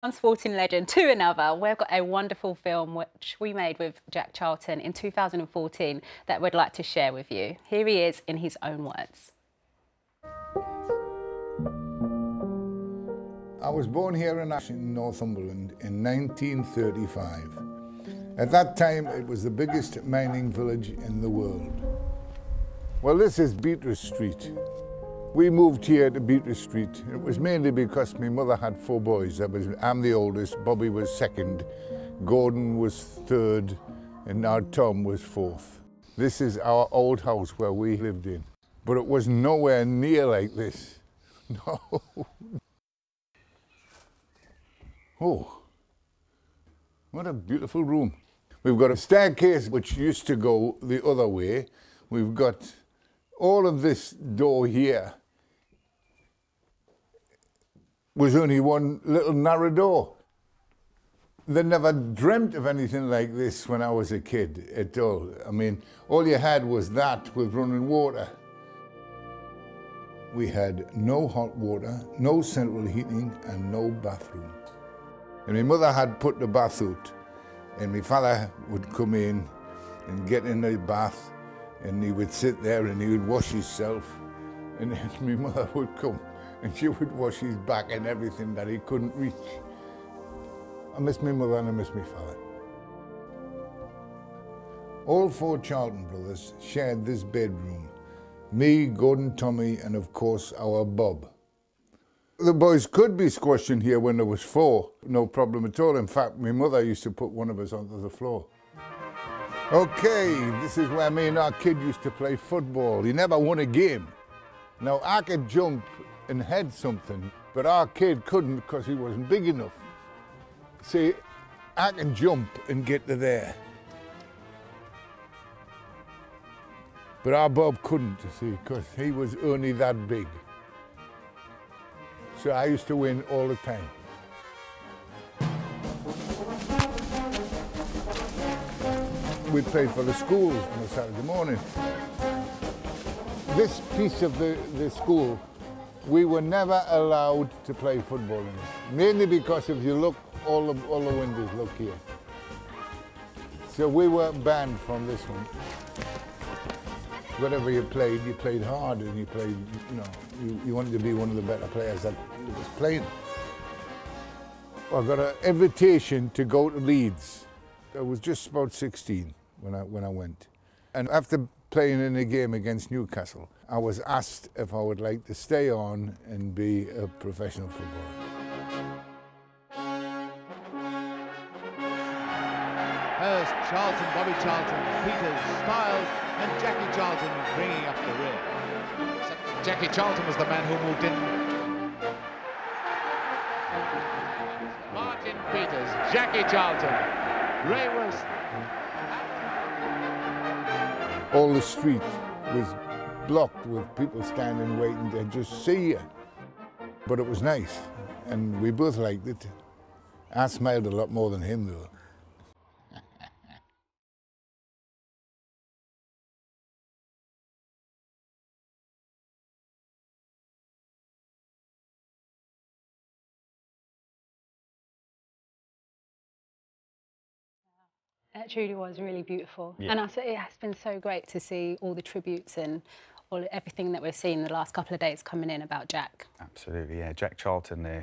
One sporting legend to another, we've got a wonderful film which we made with Jack Charlton in 2014 that we'd like to share with you. Here he is in his own words. I was born here in Northumberland in 1935. At that time, it was the biggest mining village in the world. Well, this is Beatrice Street. We moved here to Beatrice Street. It was mainly because my mother had four boys. Was, I'm the oldest, Bobby was second, Gordon was third, and now Tom was fourth. This is our old house where we lived in. But it was nowhere near like this. No. Oh, what a beautiful room. We've got a staircase which used to go the other way. We've got all of this door here was only one little narrow door. They never dreamt of anything like this when I was a kid at all. I mean, all you had was that with running water. We had no hot water, no central heating, and no bathroom. And my mother had put the bath out, and my father would come in and get in the bath, and he would sit there and he would wash himself, and then my mother would come and she would wash his back and everything that he couldn't reach. I miss my mother and I miss my father. All four Charlton brothers shared this bedroom. Me, Gordon, Tommy, and of course our Bob. The boys could be squashed in here when there was four, no problem at all. In fact, my mother used to put one of us onto the floor. Okay, this is where me and our kid used to play football. He never won a game. Now, I could jump and had something, but our kid couldn't because he wasn't big enough. See, I can jump and get to there. But our Bob couldn't, you see, because he was only that big. So I used to win all the time. We played for the schools on a Saturday morning. This piece of the, the school, we were never allowed to play football in. Mainly because if you look, all the, all the windows look here. So we were banned from this one whatever you played, you played hard and you played, you know, you, you wanted to be one of the better players that was playing. I got an invitation to go to Leeds. I was just about 16 when I, when I went. And after playing in a game against Newcastle, I was asked if I would like to stay on and be a professional footballer. Hurst, Charlton, Bobby Charlton, Peters, Stiles, and Jackie Charlton bringing up the rear. Jackie Charlton was the man who moved in. Martin Peters, Jackie Charlton, Ray Wilson. All the street was blocked with people standing waiting to just see you. But it was nice, and we both liked it. I smiled a lot more than him, though. It truly was really beautiful. Yeah. And I it has been so great to see all the tributes and all everything that we've seen the last couple of days coming in about Jack. Absolutely, yeah. Jack Charlton there.